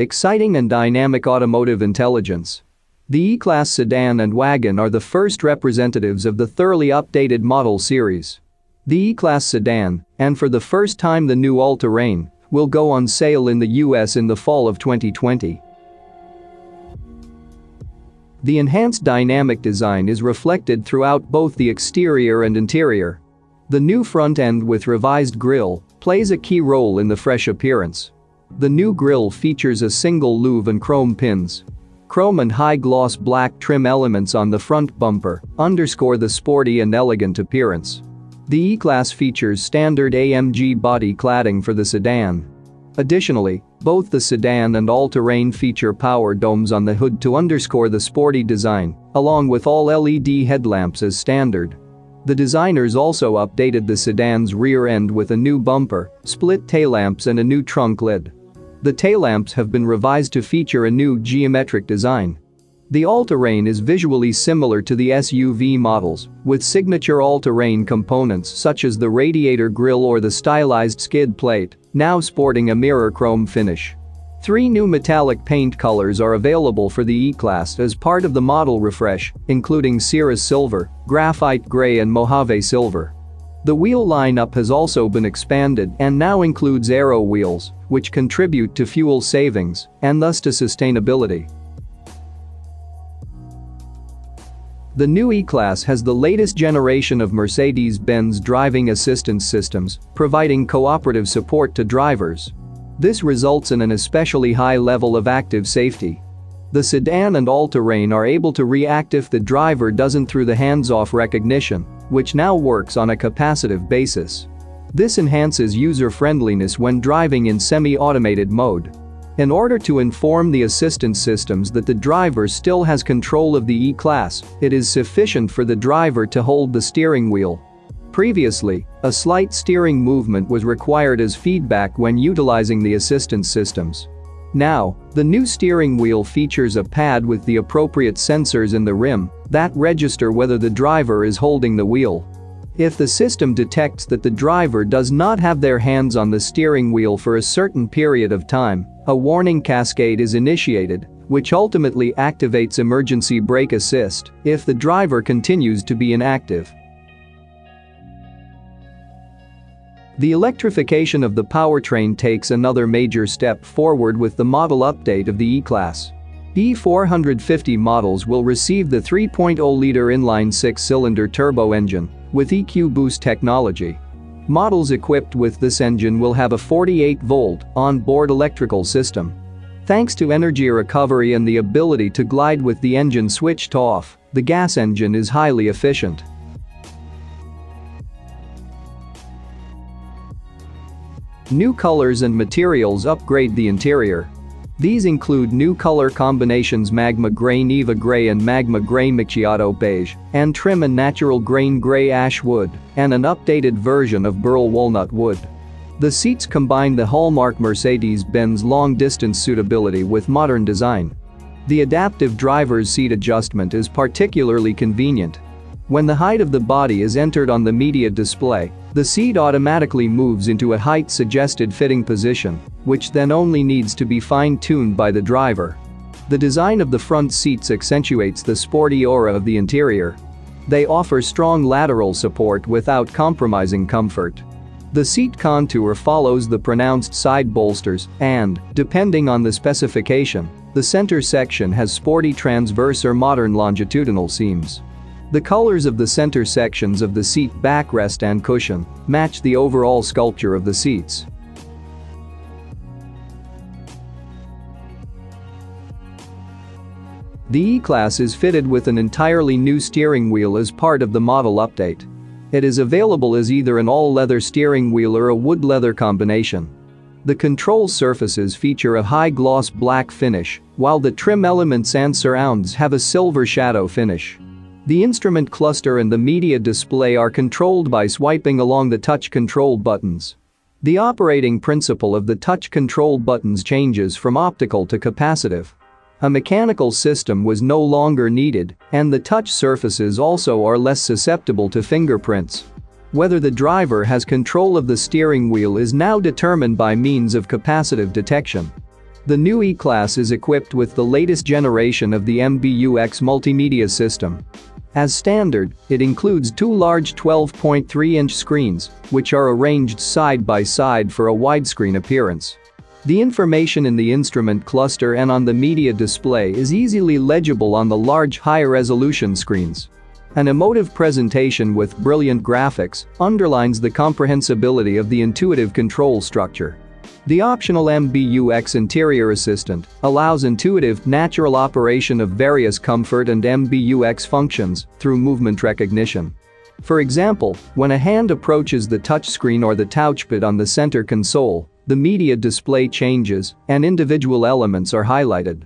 exciting and dynamic automotive intelligence. The E-Class sedan and wagon are the first representatives of the thoroughly updated model series. The E-Class sedan, and for the first time the new all-terrain, will go on sale in the US in the fall of 2020. The enhanced dynamic design is reflected throughout both the exterior and interior. The new front end with revised grille plays a key role in the fresh appearance. The new grille features a single louvre and chrome pins. Chrome and high-gloss black trim elements on the front bumper underscore the sporty and elegant appearance. The E-Class features standard AMG body cladding for the sedan. Additionally, both the sedan and all-terrain feature power domes on the hood to underscore the sporty design, along with all LED headlamps as standard. The designers also updated the sedan's rear end with a new bumper, split tail lamps and a new trunk lid. The tail lamps have been revised to feature a new geometric design. The all-terrain is visually similar to the SUV models, with signature all-terrain components such as the radiator grille or the stylized skid plate, now sporting a mirror chrome finish. Three new metallic paint colors are available for the E-Class as part of the model refresh, including Cirrus Silver, Graphite Gray and Mojave Silver. The wheel lineup has also been expanded and now includes aero wheels, which contribute to fuel savings and thus to sustainability. The new E-Class has the latest generation of Mercedes-Benz driving assistance systems, providing cooperative support to drivers. This results in an especially high level of active safety. The sedan and all-terrain are able to react if the driver doesn't through the hands-off recognition, which now works on a capacitive basis. This enhances user-friendliness when driving in semi-automated mode. In order to inform the assistance systems that the driver still has control of the E-Class, it is sufficient for the driver to hold the steering wheel. Previously, a slight steering movement was required as feedback when utilizing the assistance systems. Now, the new steering wheel features a pad with the appropriate sensors in the rim that register whether the driver is holding the wheel. If the system detects that the driver does not have their hands on the steering wheel for a certain period of time, a warning cascade is initiated, which ultimately activates emergency brake assist if the driver continues to be inactive. The electrification of the powertrain takes another major step forward with the model update of the E-Class. E450 models will receive the 3.0-liter inline six-cylinder turbo engine with EQ Boost technology. Models equipped with this engine will have a 48-volt on-board electrical system. Thanks to energy recovery and the ability to glide with the engine switched off, the gas engine is highly efficient. New colors and materials upgrade the interior, these include new color combinations Magma Gray Neva Gray and Magma Gray Macchiato Beige, and trim and natural grain gray ash wood, and an updated version of burl walnut wood. The seats combine the hallmark Mercedes-Benz long-distance suitability with modern design. The adaptive driver's seat adjustment is particularly convenient. When the height of the body is entered on the media display, the seat automatically moves into a height-suggested fitting position, which then only needs to be fine-tuned by the driver. The design of the front seats accentuates the sporty aura of the interior. They offer strong lateral support without compromising comfort. The seat contour follows the pronounced side bolsters and, depending on the specification, the center section has sporty transverse or modern longitudinal seams. The colors of the center sections of the seat backrest and cushion match the overall sculpture of the seats. The E-Class is fitted with an entirely new steering wheel as part of the model update. It is available as either an all-leather steering wheel or a wood-leather combination. The control surfaces feature a high-gloss black finish, while the trim elements and surrounds have a silver shadow finish. The instrument cluster and the media display are controlled by swiping along the touch control buttons. The operating principle of the touch control buttons changes from optical to capacitive. A mechanical system was no longer needed, and the touch surfaces also are less susceptible to fingerprints. Whether the driver has control of the steering wheel is now determined by means of capacitive detection. The new E-Class is equipped with the latest generation of the MBUX multimedia system. As standard, it includes two large 12.3-inch screens, which are arranged side by side for a widescreen appearance. The information in the instrument cluster and on the media display is easily legible on the large high-resolution screens. An emotive presentation with brilliant graphics underlines the comprehensibility of the intuitive control structure. The optional MBUX Interior Assistant allows intuitive, natural operation of various comfort and MBUX functions through movement recognition. For example, when a hand approaches the touchscreen or the touchpad on the center console, the media display changes and individual elements are highlighted.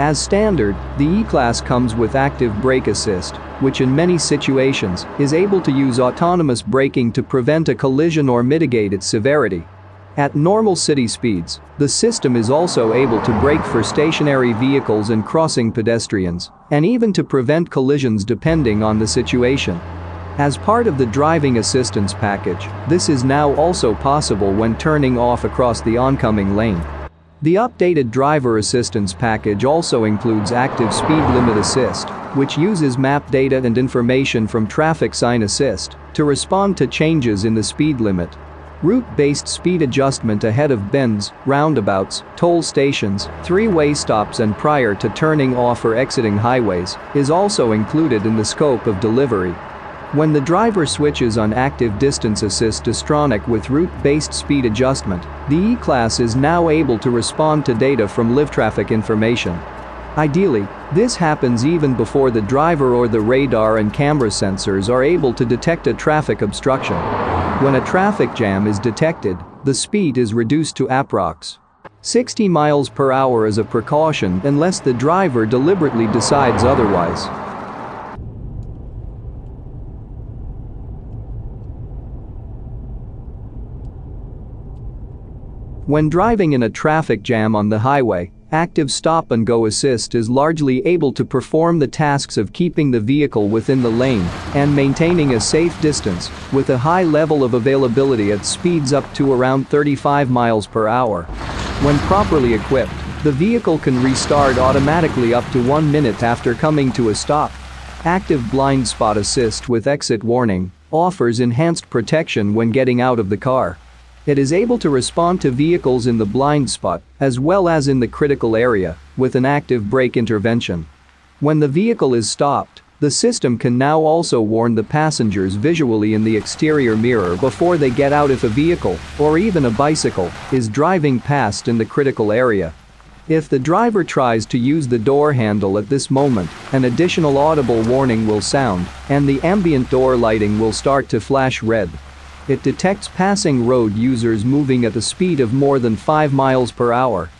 As standard, the E-Class comes with active brake assist, which in many situations is able to use autonomous braking to prevent a collision or mitigate its severity. At normal city speeds, the system is also able to brake for stationary vehicles and crossing pedestrians, and even to prevent collisions depending on the situation. As part of the driving assistance package, this is now also possible when turning off across the oncoming lane. The updated driver assistance package also includes active speed limit assist, which uses map data and information from traffic sign assist to respond to changes in the speed limit. Route-based speed adjustment ahead of bends, roundabouts, toll stations, three-way stops and prior to turning off or exiting highways is also included in the scope of delivery. When the driver switches on active distance assist Distronic with route-based speed adjustment, the E-Class is now able to respond to data from live traffic information. Ideally, this happens even before the driver or the radar and camera sensors are able to detect a traffic obstruction. When a traffic jam is detected, the speed is reduced to approx. 60 miles per hour as a precaution unless the driver deliberately decides otherwise. When driving in a traffic jam on the highway, Active Stop and Go Assist is largely able to perform the tasks of keeping the vehicle within the lane and maintaining a safe distance with a high level of availability at speeds up to around 35 miles per hour. When properly equipped, the vehicle can restart automatically up to one minute after coming to a stop. Active Blind Spot Assist with Exit Warning offers enhanced protection when getting out of the car. It is able to respond to vehicles in the blind spot as well as in the critical area with an active brake intervention. When the vehicle is stopped, the system can now also warn the passengers visually in the exterior mirror before they get out if a vehicle, or even a bicycle, is driving past in the critical area. If the driver tries to use the door handle at this moment, an additional audible warning will sound, and the ambient door lighting will start to flash red. It detects passing road users moving at a speed of more than 5 miles per hour.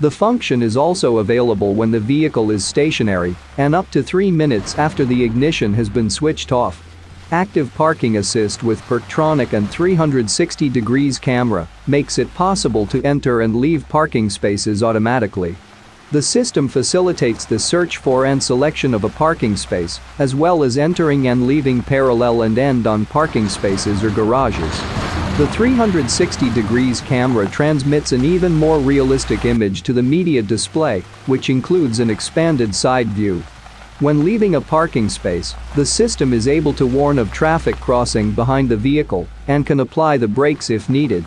The function is also available when the vehicle is stationary and up to 3 minutes after the ignition has been switched off. Active Parking Assist with Parktronic and 360 degrees camera makes it possible to enter and leave parking spaces automatically. The system facilitates the search for and selection of a parking space, as well as entering and leaving parallel and end-on parking spaces or garages. The 360 degrees camera transmits an even more realistic image to the media display, which includes an expanded side view. When leaving a parking space, the system is able to warn of traffic crossing behind the vehicle and can apply the brakes if needed.